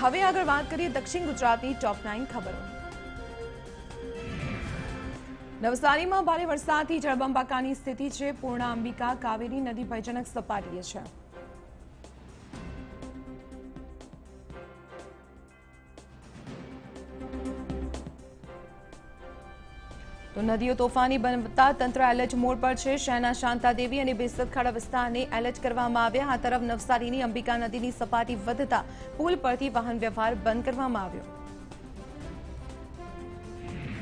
હવે આગળ વાત કરીએ દક્ષિણ ગુજરાતની ટોપ નાઇન ખબરો. નવસારીમાં ભારે વરસાદથી જળબંબાકાની સ્થિતિ છે. પૂર્ણા અંબિકા કાવેરી નદી ભયજનક સપાટીએ છે. તો નદીઓ તોફાની બનતા તંત્ર એલર્ટ મોડ પર છે શહેરના શાંતાદેવી અને બેસતખાડા વિસ્તારને એલર્ટ કરવામાં આવ્યા આ તરફ નવસારીની અંબિકા નદીની સપાટી વધતા પુલ પરથી વાહન વ્યવહાર બંધ કરવામાં આવ્યો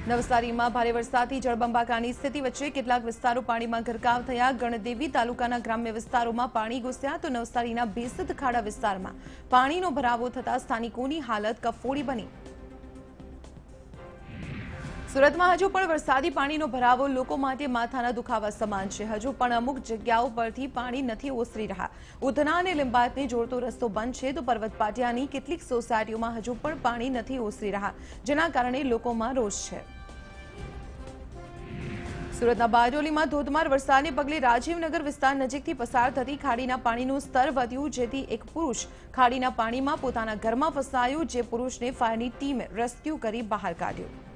નવસારીમાં ભારે વરસાદથી જળબંબાકારની સ્થિતિ વચ્ચે કેટલાક વિસ્તારો પાણીમાં ગરકાવ થયા ગણદેવી તાલુકાના ગ્રામ્ય વિસ્તારોમાં પાણી ઘૂસ્યા તો નવસારીના બેસત ખાડા વિસ્તારમાં પાણીનો ભરાવો થતા સ્થાનિકોની હાલત કફોડી બની સુરતમાં હજુ પણ વરસાદી પાણીનો ભરાવો લોકો માટે માથાના દુખાવા સમાન છે હજુ પણ અમુક જગ્યાઓ પરથી પાણી નથી ઓસરી રહ્યા ઉધના અને લિંબાયતને જોડતો રસ્તો બંધ છે તો પર્વત પાટિયાની કેટલીક સોસાયટીઓમાં હજુ પણ પાણી નથી ઓસરી રહ્યા જેના કારણે લોકોમાં રોષ છે સુરતના બારડોલીમાં ધોધમાર વરસાદને પગલે રાજીવનગર વિસ્તાર નજીકથી પસાર થતી ખાડીના પાણીનું સ્તર વધ્યું જેથી એક પુરુષ ખાડીના પાણીમાં પોતાના ઘરમાં ફસાયું જે પુરુષને ફાયરની ટીમે રેસ્ક્યુ કરી બહાર કાઢ્યો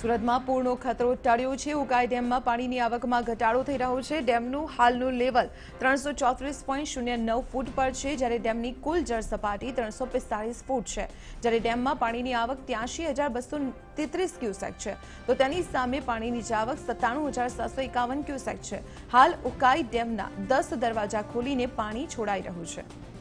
સુરતમાં પૂરનો ખતરો ટળ્યો છે. ઉકાઈ ડેમમાં પાણીની આવકમાં ઘટાડો થઈ રહ્યો છે. ડેમનું હાલનું લેવલ ત્રણસો ચોત્રીસ પોઈન્ટ શૂન્ય નવ ફૂટ પર છે. જ્યારે ડેમની કુલ જળ સપાટી ત્રણસો પિસ્તાળીસ ફૂટ છે. જ્યારે ડેમમાં પાણીની આવક ત્યાંશી હજાર બસો તેત્રીસ ક્યુસેક છે. તો તેની સામે પાણીની આવક સત્તાણું હજાર સાતસો એકાવન ક્યુસેક છે. હાલ ઉકાઈ ડેમના દસ દરવાજા ખોલીને પાણી છોડાઈ રહ્યું છે.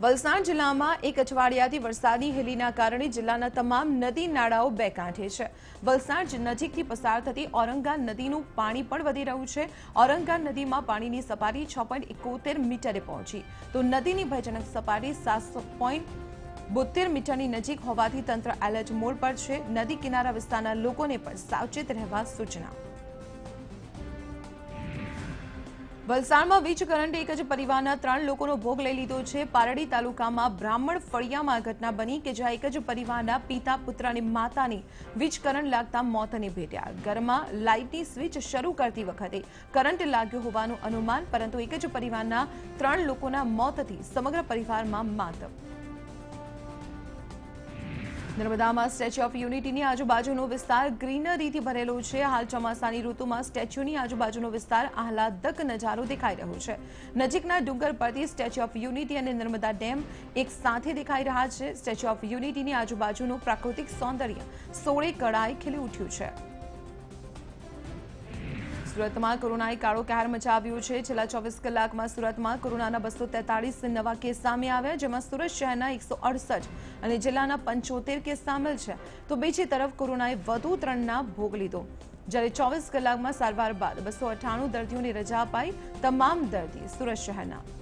વલસાડ જિલ્લામાં એક અઠવાડિયાથી વરસાદી હેલીના કારણે જિલ્લાના તમામ નદી નાળાઓ બે કાંઠે છે વલસાડ નજીકથી પસાર થતી ઔરંગા નદીનું પાણી પણ વધી રહ્યું છે ઔરંગા નદીમાં પાણીની સપાટી છ પોઈન્ટ એકોતેર મીટરે પહોંચી તો નદીની ભયજનક સપાટી સાતસો પોઈન્ટ બોતેર મીટરની નજીક હોવાથી તંત્ર એલર્ટ મોડ પર છે નદી કિનારા વિસ્તારના લોકોને પણ સાવચેત રહેવા સૂચના વલસાડમાં વીજ કરંટ એક જ પરિવારના ત્રણ લોકોનો ભોગ લઈ લીધો છે. પારડી તાલુકામાં બ્રાહ્મણ ફળિયામાં ઘટના બની કે જ્યાં એક જ પરિવારના પિતા પુત્ર અને માતાને વીજ કરંટ લાગતા મોતને ભેટ્યા. ઘરમાં લાઇટની સ્વિચ શરૂ કરતી વખતે કરંટ લાગ્યો હોવાનું અનુમાન, પરંતુ એક જ પરિવારના ત્રણ લોકોના મોતથી સમગ્ર પરિવારમાં માતમ નર્મદામાં સ્ટેચ્યુ ઓફ યુનિટીની આજુબાજુનો વિસ્તાર ગ્રીનરીથી ભરેલો છે હાલ ચોમાસાની ઋતુમાં સ્ટેચ્યુની આજુબાજુનો વિસ્તાર આહલાદક નજારો દેખાઈ રહ્યો છે નજીકના ડુંગર પરથી સ્ટેચ્યુ ઓફ યુનિટી અને નર્મદા ડેમ એક સાથે દેખાઈ રહ્યા છે સ્ટેચ્યુ ઓફ યુનિટીની આજુબાજુનું પ્રાકૃતિક સૌંદર્ય સોળે કળાએ ખીલી ઉઠ્યું છે સુરતમાં કોરોનાએ કાળો કહેર મચાવ્યો છે છેલ્લા ચોવીસ કલાકમાં સુરતમાં કોરોનાના બસો તેતાળીસ નવા કેસ સામે આવ્યા જેમાં સુરત શહેરના એકસો અડસઠ અને જિલ્લાના પંચોતેર કેસ સામેલ છે તો બીજી તરફ કોરોનાએ વધુ ત્રણના ભોગ લીધો જ્યારે ચોવીસ કલાકમાં સારવાર બાદ બસો અઠ્ઠાણું દર્દીઓની રજા અપાઈ તમામ દર્દી સુરત શહેરના